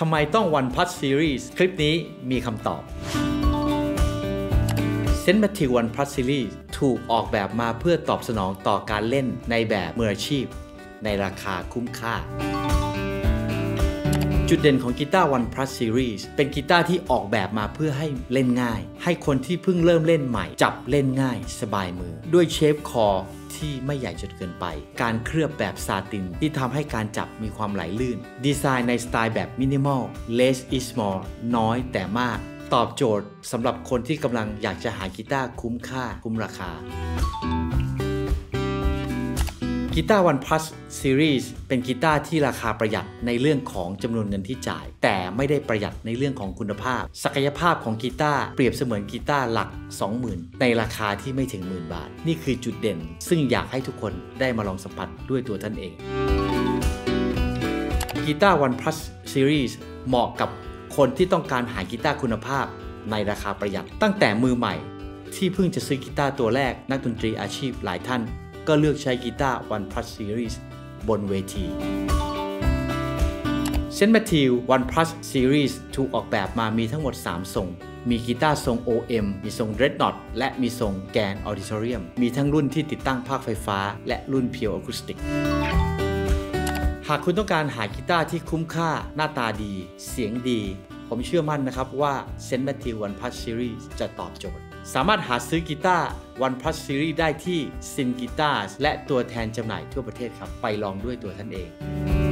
ทำไมต้อง One Plus Series คลิปนี้มีคำตอบ St. Matthew One Plus Series ถูกออกแบบมาเพื่อตอบสนองต่อการเล่นในแบบมืออาชีพ ในราคาคุ้มค่า จุดเด่นของกีตาร์ One Plus Series เป็นกีตาร์ที่ออกแบบมาเพื่อให้เล่นง่าย ให้คนที่เพิ่งเริ่มเล่นใหม่ จับเล่นง่าย สบายมือ ด้วย shape คอที่ไม่ใหญ่จนเกินไป การเคลือบแบบซาตินที่ทำให้การจับมีความไหลลื่น ดีไซน์ในสไตล์แบบมินิมอล less is more น้อยแต่มาก ตอบโจทย์สำหรับคนที่กำลังอยากจะหากีตาร์คุ้มค่าคุ้มราคา กีตาร์ One Plus Series เป็นกีตาร์ที่ราคาประหยัดในเรื่องของจำนวนเงินที่จ่าย แต่ไม่ได้ประหยัดในเรื่องของคุณภาพ ศักยภาพของกีตาร์เปรียบเสมือนกีตาร์หลัก 20,000 ในราคาที่ไม่ถึงหมื่นบาท นี่คือจุดเด่น ซึ่งอยากให้ทุกคนได้มาลองสัมผัสด้วยตัวท่านเองกีตาร์ One Plus Series เหมาะกับคนที่ต้องการหากีตาร์คุณภาพ ในราคาประหยัดตั้งแต่มือใหม่ ที่เพิ่งจะซื้อกีตาร์ตัวแรกนักดนตรีอาชีพหลายท่าน ก็เลือกใช้กีตาร์ One Plus Series บนเวที St. Matthew One Plus Series ถูกออกแบบมามีทั้งหมด 3 ทรง มีกีตาร์ทรง OM มีทรง Dreadnought และมีทรงแกน Auditorium มีทั้งรุ่นที่ติดตั้งภาคไฟฟ้า และรุ่น Pure Acoustic หากคุณต้องการหากีตาร์ที่คุ้มค่า หน้าตาดี เสียงดี ผมเชื่อมั่นนะครับว่า Saint Matthew One Plus Series จะตอบโจทย์ สามารถหาซื้อกีตาร์ One Plus Series ได้ที่ซินกิต้าและตัวแทนจำหน่ายทั่วประเทศครับ ไปลองด้วยตัวท่านเอง